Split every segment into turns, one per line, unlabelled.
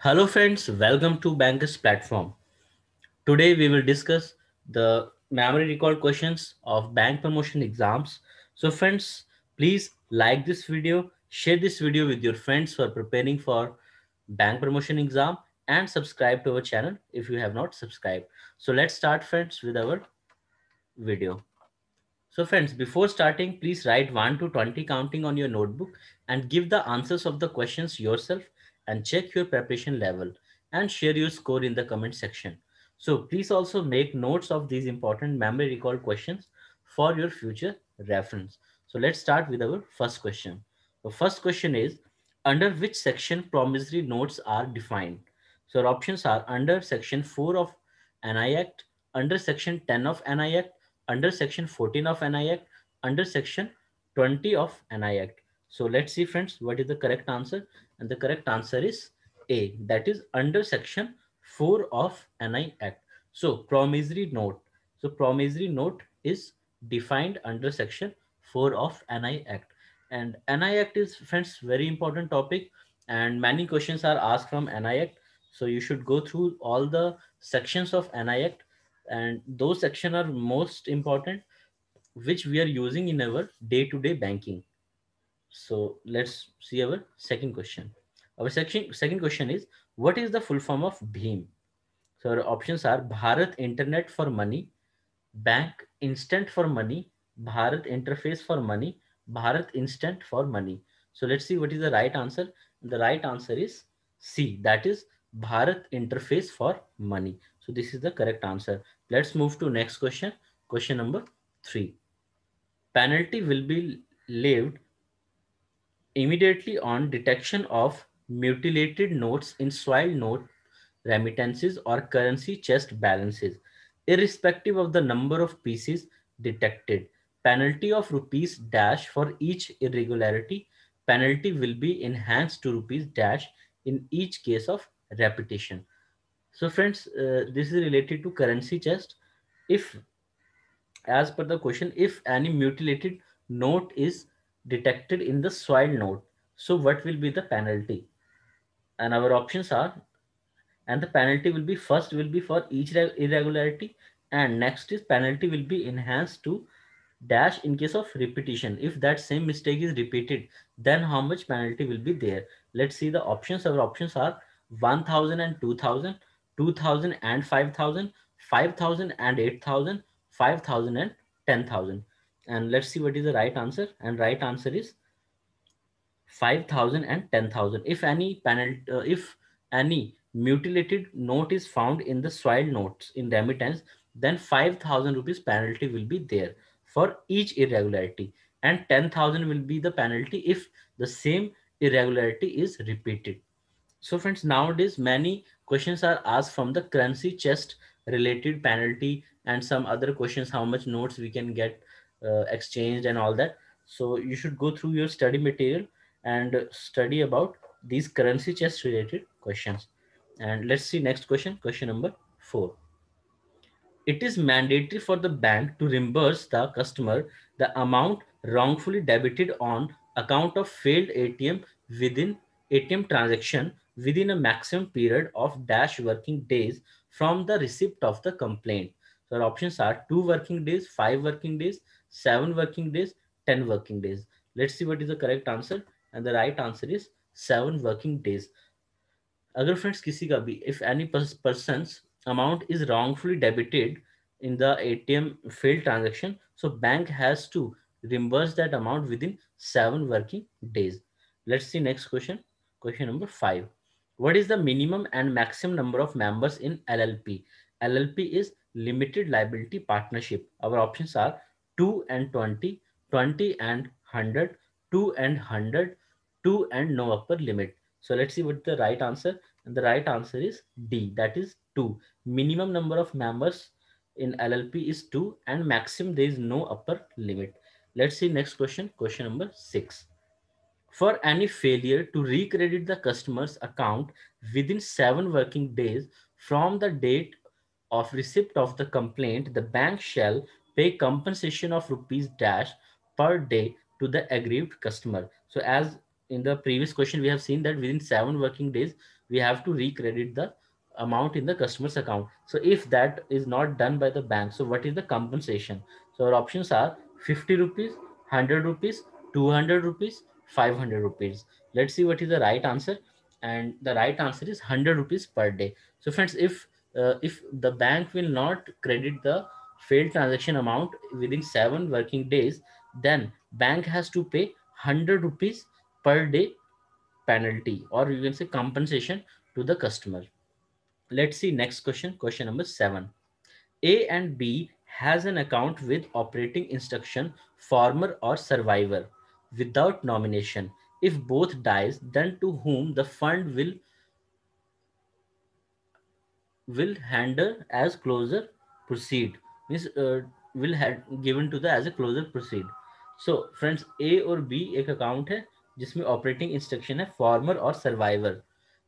Hello friends, welcome to Bankers platform. Today we will discuss the memory recall questions of bank promotion exams. So friends, please like this video, share this video with your friends who are preparing for bank promotion exam and subscribe to our channel if you have not subscribed. So let's start friends with our video. So friends, before starting, please write 1 to 20 counting on your notebook and give the answers of the questions yourself and check your preparation level and share your score in the comment section. So please also make notes of these important memory recall questions for your future reference. So let's start with our first question. The first question is, under which section promissory notes are defined? So our options are under section 4 of NI Act, under section 10 of NI Act, under section 14 of NI Act, under section 20 of NI Act. So let's see friends, what is the correct answer? And the correct answer is A, that is under section 4 of NI Act. So promissory note. So promissory note is defined under section 4 of NI Act. And NI Act is friends very important topic and many questions are asked from NI Act. So you should go through all the sections of NI Act and those sections are most important which we are using in our day-to-day -day banking so let's see our second question. Our section second question is what is the full form of bhim so our options are bharat internet for money bank instant for money bharat interface for money bharat instant for money. So let's see what is the right answer. The right answer is c. That is bharat interface for money. So this is the correct answer. Let's move to next question. Question number 3 penalty will be levied immediately on detection of mutilated notes in soil note remittances or currency chest balances, irrespective of the number of pieces detected. Penalty of rupees dash for each irregularity. Penalty will be enhanced to rupees dash in each case of repetition. So friends, uh, this is related to currency chest. If, as per the question, if any mutilated note is detected in the soil node. So what will be the penalty? And our options are, and the penalty will be first will be for each irregularity and next is penalty will be enhanced to dash in case of repetition. If that same mistake is repeated, then how much penalty will be there? Let's see the options. Our options are 1000 and 2000, 2000 and 5000, 5000 and 8000, 5000 and 10,000 and let's see what is the right answer. And right answer is 5000 and 10000 if any panel uh, if any mutilated note is found in the soil notes in remittance then 5000 rupees penalty will be there for each irregularity. And 10000 will be the penalty if the same irregularity is repeated. So friends nowadays many questions are asked from the currency chest related penalty and some other questions how much notes we can get uh, exchanged and all that. So you should go through your study material and study about these currency chest related questions. And let's see next question question number four. It is mandatory for the bank to reimburse the customer the amount wrongfully debited on account of failed atm within atm transaction within a maximum period of dash working days from the receipt of the complaint. So our options are two working days five working days seven working days, 10 working days. Let's see what is the correct answer. And the right answer is seven working days. Agar friends bhi, if any person's amount is wrongfully debited in the ATM failed transaction, so bank has to reimburse that amount within seven working days. Let's see next question. Question number five. What is the minimum and maximum number of members in LLP? LLP is limited liability partnership. Our options are 2 and 20, 20 and 100, 2 and 100, 2 and no upper limit. So let's see what the right answer. And the right answer is D, that is 2. Minimum number of members in LLP is 2 and maximum there is no upper limit. Let's see next question, question number 6. For any failure to recredit the customer's account within 7 working days from the date of receipt of the complaint, the bank shall pay compensation of rupees dash per day to the aggrieved customer. So as in the previous question we have seen that within seven working days we have to recredit the amount in the customer's account. So if that is not done by the bank so what is the compensation? So our options are 50 rupees 100 rupees 200 rupees 500 rupees. Let's see what is the right answer. And the right answer is 100 rupees per day. So friends if uh, if the bank will not credit the failed transaction amount within 7 working days then bank has to pay 100 rupees per day penalty or you can say compensation to the customer. Let's see next question question number 7 a and b has an account with operating instruction former or survivor without nomination. If both dies then to whom the fund will will handle as closer proceed means uh, will have given to the as a closer proceed so friends a और b एक account है जिसमें operating instruction है farmer और survivor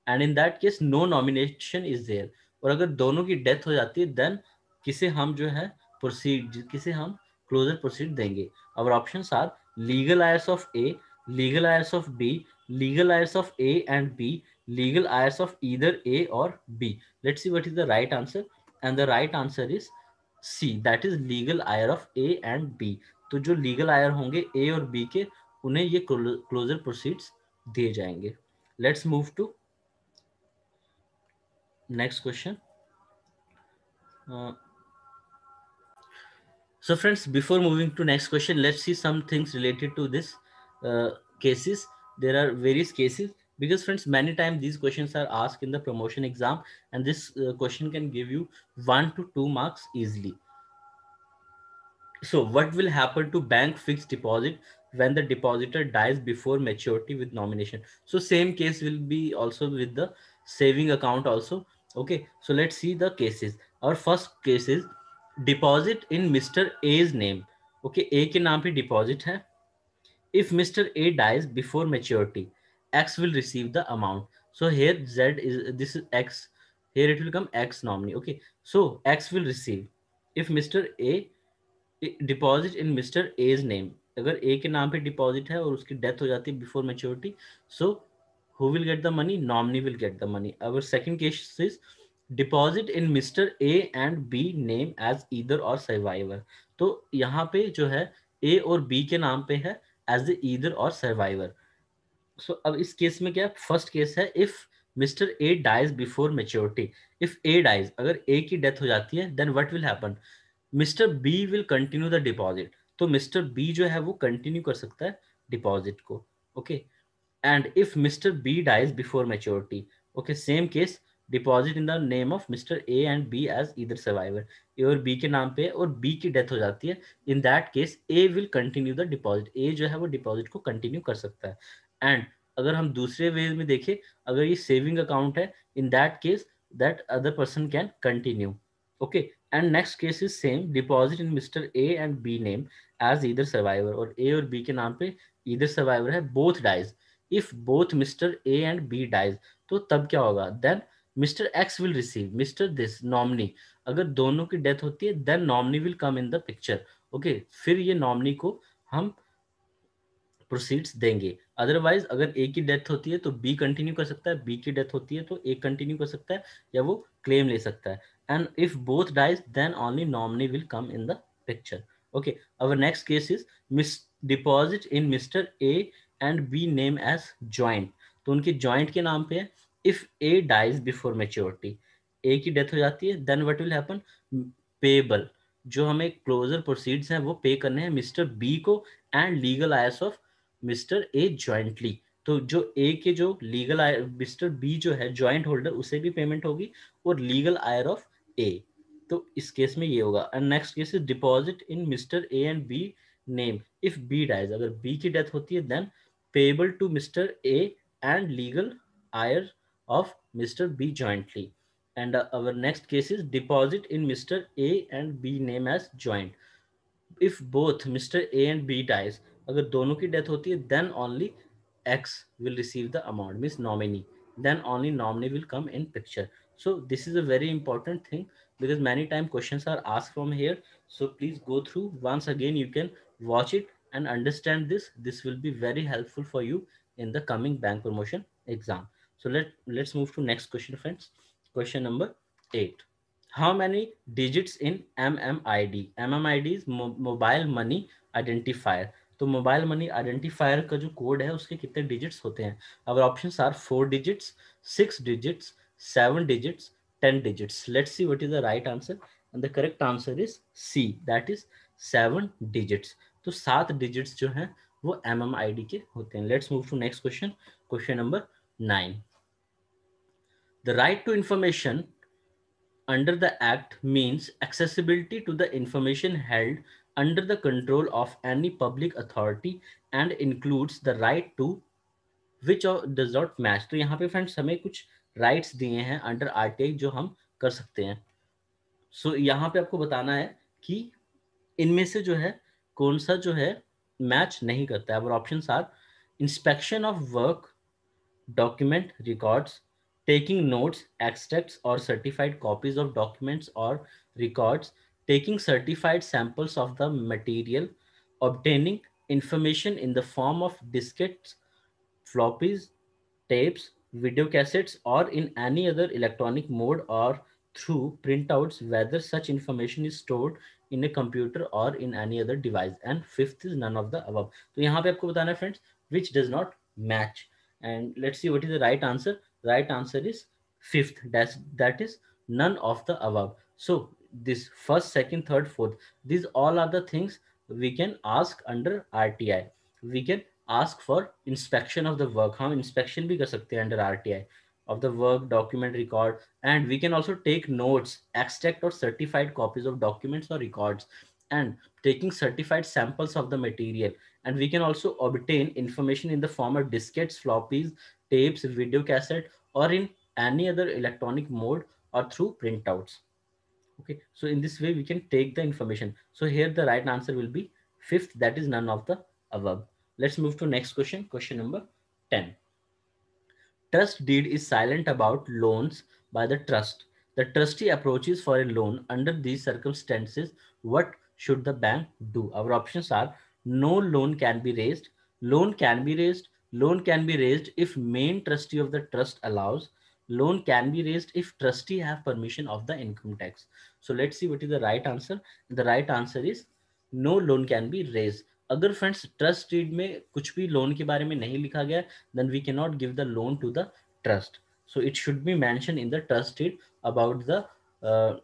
and in that case no nomination is there और अगर दोनों की डेथ हो जाती है देन किसे हम जो है प्रोसीड किसे हम क्लोजर प्रोसीड देंगे our options are legal heirs of a legal heirs of b legal heirs of a and b legal heirs of either a or b let's see what is the right answer and the right answer is C that is legal heir of A and B तो जो legal आयर होंगे ए और B के, उन्हें ये closure proceeds दिए जाएँगे। Let's move to next question so friends before moving to next question let's see some things related to this cases there are various cases because friends many times these questions are asked in the promotion exam and this uh, question can give you one to two marks easily. So what will happen to bank fixed deposit when the depositor dies before maturity with nomination? So same case will be also with the saving account also. Okay so let's see the cases. Our first case is deposit in mr a's name. Okay a ke naam pe deposit hai if mr a dies before maturity x will receive the amount so here z is this is x here it will come x nominee okay so x will receive if mr a deposit in mr a's name अगर ए के नाम पे deposit है और उसकी death हो जाती है before maturity so who will get the money nominee will get the money our second case is deposit in mr a and b name as either or survivor तो यहाँ पे जो है ए और बी के नाम पे है as A either or survivor so अब इस केस में क्या फ़र्स्ट केस है if mister A dies before maturity if A dies अगर ए की डेथ हो जाती है then what will happen mister B will continue the deposit तो मिस्टर बी जो है, वो कंटिन्यू कर सकता है डिपॉजिट को okay and if mr b dies before maturity, okay? Same case, deposit in the name of mr a and b as either survivor. A और b के नाम पे और बी की डेथ हो जाती है. In that case A will continue the deposit. A जो है, वो डिपॉजिट को कंटिन्यू कर सकता है. एंड अगर हम दूसरे वे में देखें, अगर ये सेविंग अकाउंट है in that case that other person can continue okay and next case is same deposit in mister A and B name as either survivor or A or B के नाम पे इधर सर्वाइवर है both dies if both mister A and B dies तो तब क्या होगा? Then mister X will receive mister this nominee अगर दोनों की डेथ होती है then nominee will come in the picture okay फिर ये नॉमनी को हम प्रोसीड्स देंगे। अदरवाइज़ अगर ए की डेथ होती है तो बी कंटिन्यू कर सकता है बी की डेथ होती है तो ए कंटिन्यू कर सकता है, या वो क्लेम ले सकता है। And if both dies then only nominee will come in the picture okay our next case is miss deposit in mister A and B name as joint तो उनके ज्वाइंट के नाम पे है if A dies before maturity A की death हो जाती है then what will happen payable जो हमें क्लोजर प्रोसीड्स हैं, वो पे करने हैं मिस्टर बी को and legal heirs of mister A jointly तो जो ए के जो लीगल आयर मिस्टर बी जो है ज्वाइंट होल्डर उसे भी पेमेंट होगी और लीगल आयर ऑफ़ ए तो इस केस में ये होगा and next case is deposit in mister A and B name if B dies अगर बी की डेथ होती है then to Mr. A and legal heir of Mr. B jointly. And uh, our next case is deposit in Mr. A and B name as joint. If both Mr. A and B dies, अगर दोनों की death होती है then only X will receive the amount, means nominee. Then only nominee will come in picture. So this is a very important thing because many time questions are asked from here. So please go through once again. You can watch it and understand this this will be very helpful for you in the coming bank promotion exam so let let's move to next question friends question number 8 how many digits in mmid mmid is Mo mobile money identifier तो mobile money identifier का जो code है, उसके कितने digits होते हैं? Our option are four digits six digits seven digits ten digits let's see what is the right answer and the correct answer is C that is seven digits तो सात digits जो हैं, वो एम एम आई डी के होते हैं. Let's move to next question question number nine the right to information under the act means accessibility to the information held under the control of any public authority and includes the right to which does not match तो यहाँ पे friends हमें कुछ rights दिए हैं under RTI जो हम कर सकते हैं सो so, यहाँ पे आपको बताना है कि इनमें से जो है कौन सा जो है मैच नहीं करता है option are inspection of work document records taking notes, extracts, or certified copies of documents or records, taking certified samples of the material, obtaining information in the form of diskettes, floppies, tapes, video cassettes, or in any other electronic mode or through printouts, whether such information is stored in a computer or in any other device and fifth is none of the above तो यहाँ पे आपको बताना है friends which does not match and let's see what is the right answer right answer is fifth that's that is none of the above so this first second third fourth. These all are the things we can ask under rti we can ask for inspection of the work. How inspection be kar sakte under rti of the work document record. And we can also take notes extract or certified copies of documents or records and taking certified samples of the material. And we can also obtain information in the form of diskettes floppies tapes video cassette or in any other electronic mode or through printouts okay so in this way we can take the information so here the right answer will be fifth that is none of the above let's move to next question question number 10 Trust deed is silent about loans by the trust. The trustee approaches for a loan under these circumstances. What should the bank do? Our options are no loan can be raised, loan can be raised, loan can be raised if main trustee of the trust allows, loan can be raised if trustee have permission of the income tax. So let's see what is the right answer. The right answer is no loan can be raised. अगर friends trust deed में कुछ भी loan के बारे में नहीं लिखा गया then we can not give the loan to the trust so it should be mentioned in the trust deed about the uh,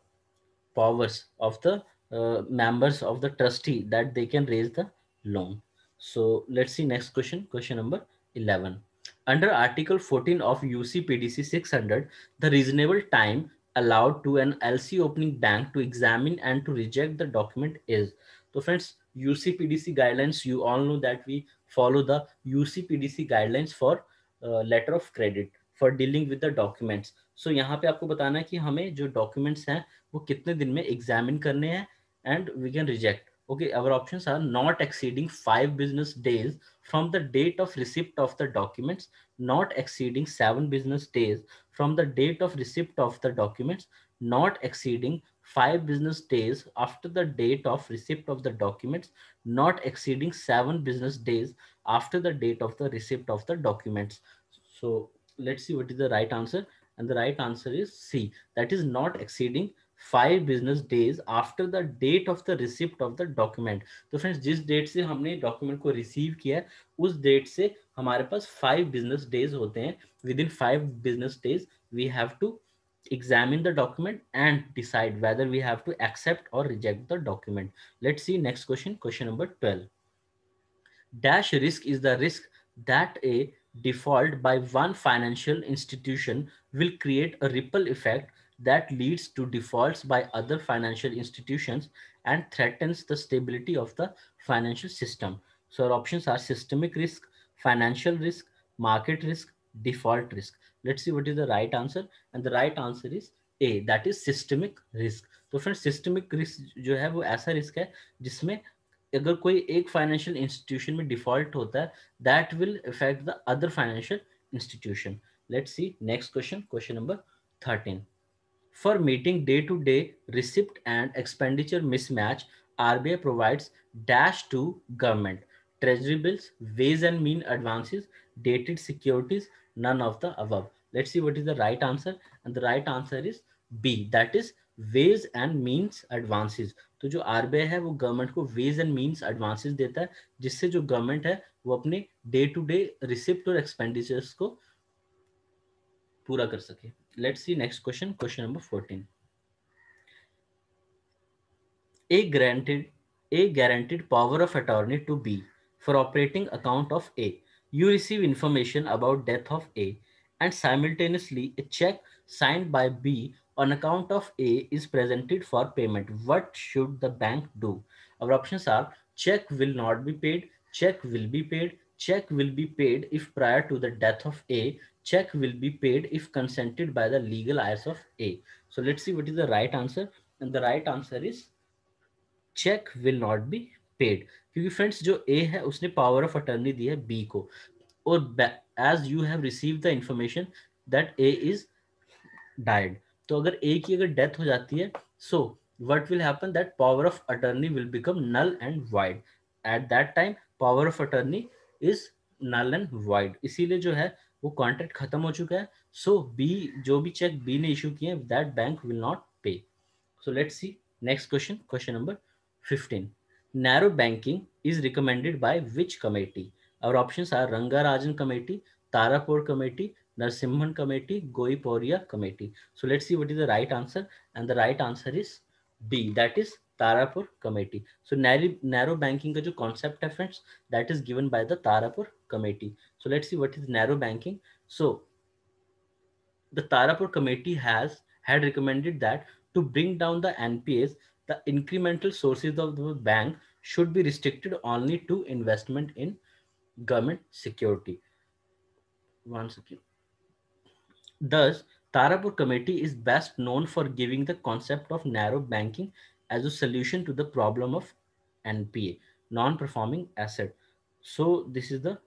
powers of the uh, members of the trustee that they can raise the loan so let's see next question question number 11 under article 14 of ucpdc 600 the reasonable time allowed to an lc opening bank to examine and to reject the document is so friends UCPDC guidelines, you all know that we follow the UCPDC guidelines for uh, letter of credit for dealing with the documents. So यहाँ पे आपको बताना है कि हमें जो documents हैं वो कितने दिन में examine करने हैं and we can reject. Okay, our options are not exceeding five business days from the date of receipt of the documents, not exceeding seven business days from the date of receipt of the documents, not exceeding five business days after the date of receipt of the documents, not exceeding seven business days after the date of the receipt of the documents. So let's see what is the right answer. And the right answer is C. That is not exceeding five business days after the date of the receipt of the document तो friends जिस date से हमने document को receive किया उस date से हमारे पास five business days होते हैं। Within five business days we have to examine the document and decide whether we have to accept or reject the document let see next question question number twelve dash risk is the risk that a default by one financial institution will create a ripple effect that leads to defaults by other financial institutions and threatens the stability of the financial system. So our options are systemic risk, financial risk, market risk, default risk. Let's see what is the right answer. And the right answer is A, that is systemic risk. तो friend systemic risk जो है वो ऐसा risk है जिसमें अगर कोई एक फाइनेंशियल इंस्टीट्यूशन में डिफॉल्ट होता है that will effect the other financial institution let's see next question question number 13 For meeting day-to-day receipt and expenditure mismatch RBI provides dash to government treasury bills ways and mean advances dated securities none of the above let's see what is the right answer and the right answer is b that is ways and means advances तो जो RBI है वो government को veg and means advances देता है जिससे जो government है वो अपने डे टू डे रिसिप्ट और एक्सपेंडिचर्स को पूरा कर सके let's see next question, question number 14. A granted A guaranteed power of attorney to B for operating account of A. You receive information about death of A and simultaneously a check signed by B on account of A is presented for payment. What should the bank do? Our options are check will not be paid, check will be paid, check will be paid if prior to the death of A, check will be paid if consented by the legal heirs of A. So let's see what is the right answer. And the right answer is check will not be paid क्योंकि friends जो ए है उसने power of attorney दी है B को और as you have receive the information that A is died तो अगर A की अगर डेथ हो जाती है so what will happen that power of attorney will become null and wide at that time power of attorney is null and void इसीलिए जो है वो कॉन्ट्रैक्ट खत्म हो चुका है। सो so, बी जो भी चेक बी ने इशू किए that bank will not pay so let see next question question number fifteen narrow banking is recommended by which committee or option are Rangarajan committee Tarapur committee Narasimham committee Goiporia committee so let see what is the right answer and the right answer is B that is Tarapur Committee. So narrow, narrow banking ka jo concept hai that is given by the Tarapur Committee. So let's see what is narrow banking. So the Tarapur Committee has had recommended that to bring down the NPAs, the incremental sources of the bank should be restricted only to investment in government security. One second. Thus, Tarapur Committee is best known for giving the concept of narrow banking as a solution to the problem of NPA, non-performing asset. So this is the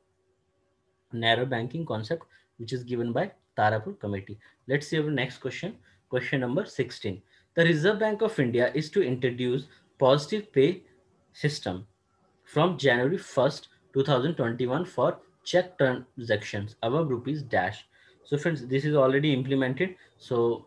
narrow banking concept which is given by Tarapur Committee. Let's see our next question. Question number 16. The Reserve Bank of India is to introduce positive pay system from January 1st, 2021 for check transactions above rupees dash. So friends, this is already implemented. So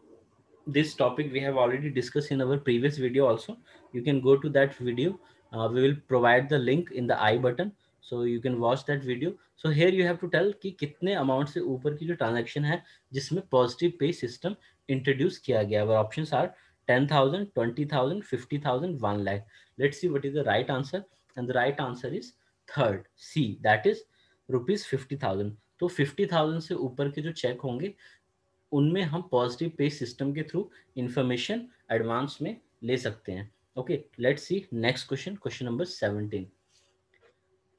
this topic we have already discussed in our previous video also. You can go to that video. Uh, we will provide the link in the i button so you can watch that video so here you have to tell कि कितने amount से ऊपर की जो transaction है जिसमें positive pay system introduce किया गया और option are ten thousand twenty thousand fifty thousand one lakh let's see what is the right answer and the right answer is third C that is rupees fifty thousand तो fifty thousand से ऊपर के जो check होंगे उनमें हम positive pay system के through information advance में ले सकते हैं। Okay let see next question question number seventeen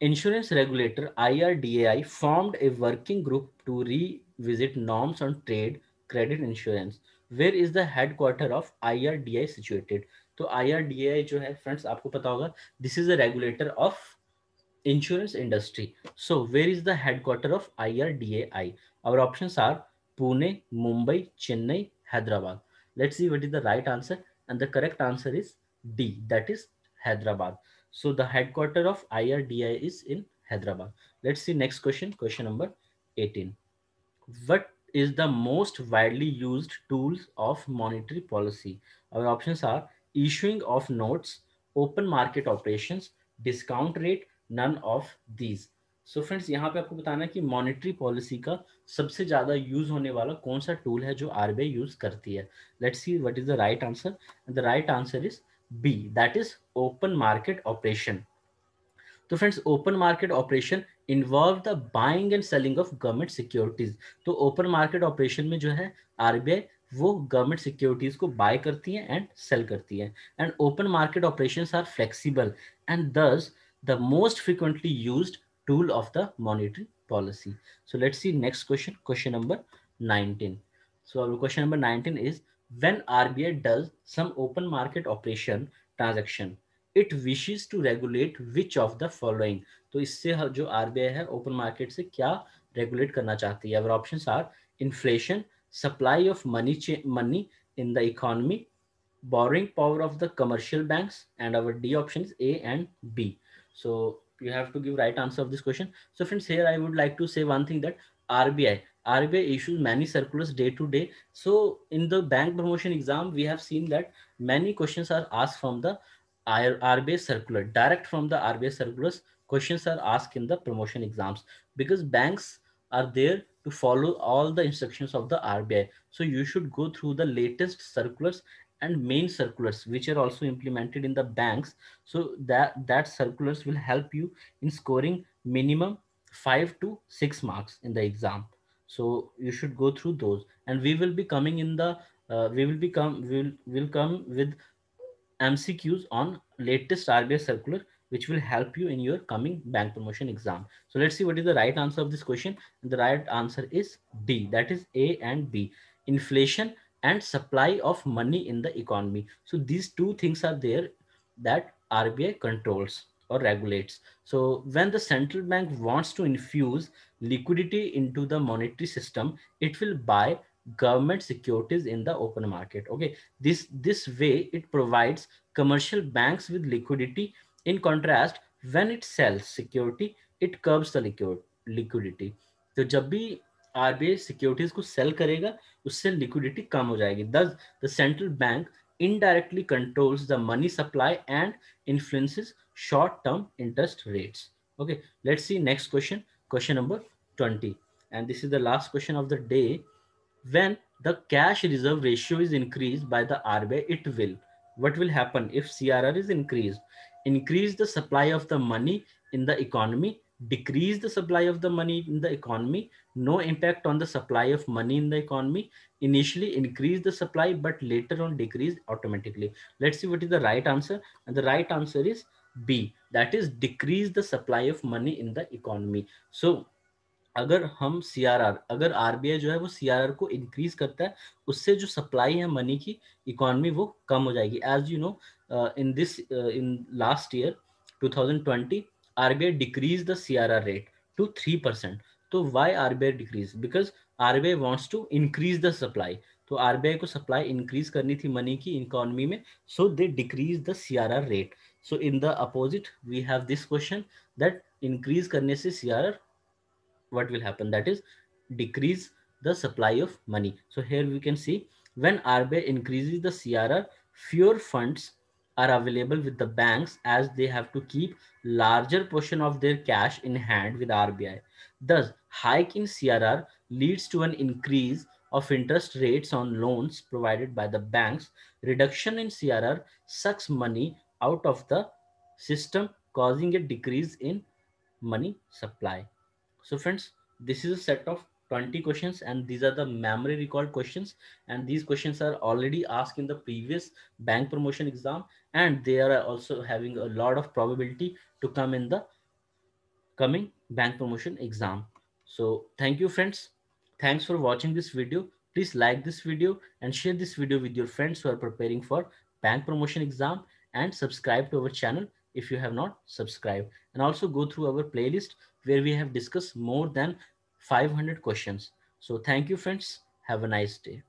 insurance regulator I formed a working group to revisit norms on trade credit insurance where is the headquarter of I situated तो I जो है friends आपको पता होगा this is a regulator of insurance industry so where is the headquarter of I R D A I or option are Pune, Mumbai, Chennai, Hyderabad. Let's see what is the right answer. And the correct answer is D, that is Hyderabad. So the headquarter of IRDI is in Hyderabad. Let's see next question, question number 18. What is the most widely used tools of monetary policy? Our options are issuing of notes, open market operations, discount rate, none of these. So friends यहाँ पे आपको बताना है कि monetary policy का सबसे ज़्यादा use होने वाला कौन सा टूल है जो आरबीआई यूज़ करती है? Let's see what is the right answer the right answer is B that is open market operation तो friends open market operation involve the buying and selling of government securities तो open market operation में जो है RBI वो government securities को bye करती है and sell करती है. And open market operation are flexible and this the most frequently use tool of the monetary policy. So let's see next question, question number 19. So our question number 19 is when RBI does some open market operation transaction, it wishes to regulate which of the following. तो इससे जो RBI है open market से क्या regulate करना चाहती है? Our options are inflation, supply of money money in the economy, borrowing power of the commercial banks, and our D options A and B. So you have to give right answer of this question. So friends here i would like to say one thing that rbi rbi issues many circulars day to day. So in the bank promotion exam we have seen that many questions are asked from the rbi circular direct from the rbi circulars questions are asked in the promotion exams because banks are there to follow all the instructions of the rbi so you should go through the latest circulars and main circulars which are also implemented in the banks. So that that circulars will help you in scoring minimum 5 to 6 marks in the exam. So you should go through those. And we will be coming in the uh, we will become will will come with mcqs on latest rbi circular which will help you in your coming bank promotion exam. So let's see what is the right answer of this question. The right answer is d. That is a and b. Inflation and supply of money in the economy. So these two things are there that RBI controls or regulates. So when the central bank wants to infuse liquidity into the monetary system, it will buy government securities in the open market. Okay, this this way it provides commercial banks with liquidity. In contrast, when it sells security, it curbs the liquid liquidity. तो जब भी RBI securities को cell करेगा उससे liquidity कम हो जाएगी thus the central bank indirectly controls the money supply and influences short term interest rates okay let's see next question question number 20 and this is the last question of the day when the cash reserve ratio is increased by the RBI it will what will happen if CRR is increased increase the supply of the money in the economy decrease the supply of the money in the economy no impact on the supply of money in the economy initially increase the supply but later on decrease automatically let's see what is the right answer and the right answer is b that is decrease the supply of money in the economy so अगर हम C R R अगर R B I जो है वो C R R को increase करता है उससे जो सप्लाई है मनी की इकोनॉमी वो कम हो जाएगी as you know in this in last year 2020 RBI decreased the CRR rate to 3%. So why RBI decreased? Because RBI wants to increase the supply. So RBI ko supply increase karni thi money ki economy mein. So they decrease the CRR rate. So in the opposite, we have this question that increase karne se CRR, what will happen? That is decrease the supply of money. So here we can see when RBI increases the CRR, fewer funds are available with the banks as they have to keep larger portion of their cash in hand with RBI. Thus, hike in CRR leads to an increase of interest rates on loans provided by the banks. Reduction in CRR sucks money out of the system, causing a decrease in money supply. So friends, this is a set of 20 questions and these are the memory recall questions. And these questions are already asked in the previous bank promotion exam and they are also having a lot of probability to come in the coming bank promotion exam. So thank you friends. Thanks for watching this video. Please like this video and share this video with your friends who are preparing for bank promotion exam and subscribe to our channel if you have not subscribed. And also go through our playlist where we have discussed more than 500 questions. So thank you friends. Have a nice day